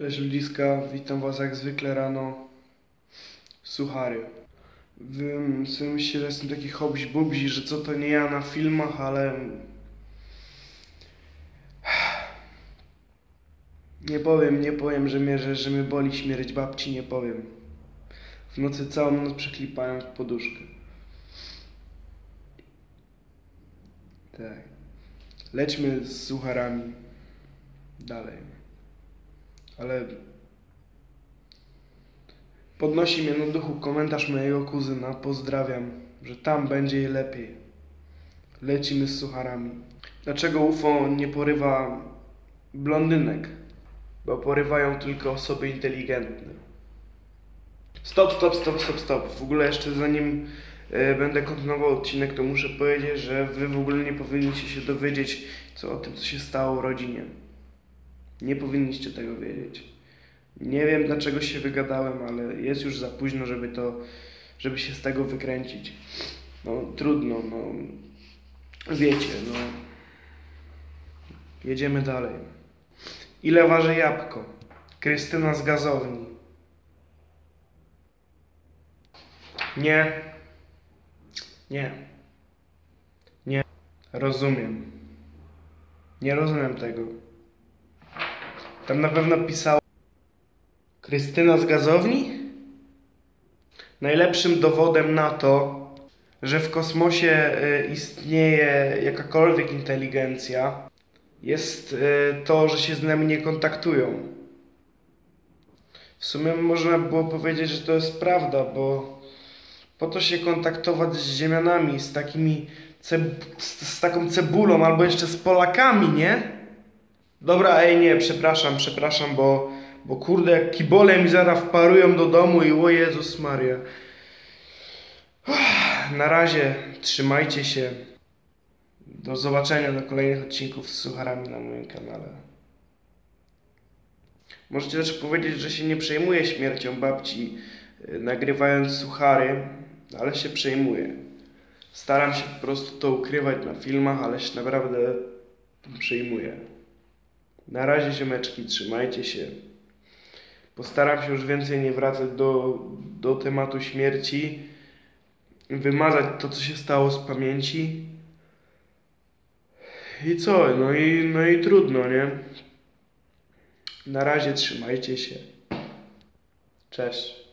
Cześć ludziska, witam was jak zwykle rano. Suchary. Wy sobie myślicie, że jestem taki hobś bubzi, że co to nie ja na filmach, ale... Nie powiem, nie powiem, że mnie, że, że mnie boli śmierć babci, nie powiem. W nocy całą noc przeklipałem w poduszkę. Tak. Lećmy z sucharami dalej. Ale podnosi mnie na duchu komentarz mojego kuzyna. Pozdrawiam, że tam będzie jej lepiej. Lecimy z sucharami. Dlaczego UFO nie porywa blondynek? Bo porywają tylko osoby inteligentne. Stop, stop, stop, stop, stop. W ogóle jeszcze zanim e, będę kontynuował odcinek, to muszę powiedzieć, że wy w ogóle nie powinniście się dowiedzieć co o tym, co się stało rodzinie. Nie powinniście tego wiedzieć. Nie wiem dlaczego się wygadałem, ale jest już za późno, żeby to, żeby się z tego wykręcić. No trudno, no. Wiecie, no. Jedziemy dalej. Ile waży jabłko? Krystyna z gazowni. Nie. Nie. Nie. Rozumiem. Nie rozumiem tego. Tam na pewno pisała Krystyna z gazowni? Najlepszym dowodem na to, że w kosmosie y, istnieje jakakolwiek inteligencja, jest y, to, że się z nami nie kontaktują. W sumie można było powiedzieć, że to jest prawda, bo po to się kontaktować z Ziemianami, z takimi z taką cebulą, albo jeszcze z Polakami, nie? Dobra, ej, nie, przepraszam, przepraszam, bo, bo kurde, jak kibole mi zaraz wparują do domu i o Jezus Maria. Na razie, trzymajcie się. Do zobaczenia do kolejnych odcinków z sucharami na moim kanale. Możecie też powiedzieć, że się nie przejmuję śmiercią babci, y, nagrywając suchary, ale się przejmuję. Staram się po prostu to ukrywać na filmach, ale się naprawdę przejmuję. Na razie ziomeczki, trzymajcie się. Postaram się już więcej nie wracać do, do tematu śmierci. Wymazać to, co się stało z pamięci. I co? No i, no i trudno, nie? Na razie trzymajcie się. Cześć.